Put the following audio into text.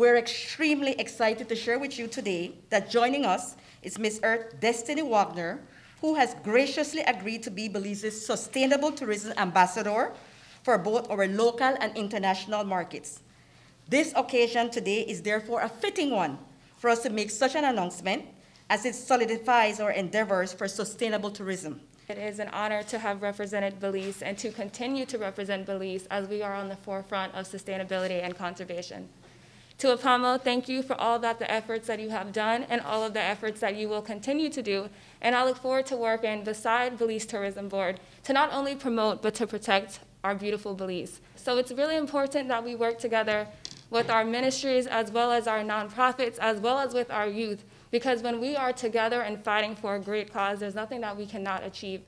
We're extremely excited to share with you today that joining us is Miss Earth Destiny Wagner, who has graciously agreed to be Belize's Sustainable Tourism Ambassador for both our local and international markets. This occasion today is therefore a fitting one for us to make such an announcement as it solidifies our endeavors for sustainable tourism. It is an honor to have represented Belize and to continue to represent Belize as we are on the forefront of sustainability and conservation. To Apamo, thank you for all that the efforts that you have done and all of the efforts that you will continue to do. And I look forward to working beside Belize Tourism Board to not only promote but to protect our beautiful Belize. So it's really important that we work together with our ministries as well as our nonprofits as well as with our youth because when we are together and fighting for a great cause, there's nothing that we cannot achieve.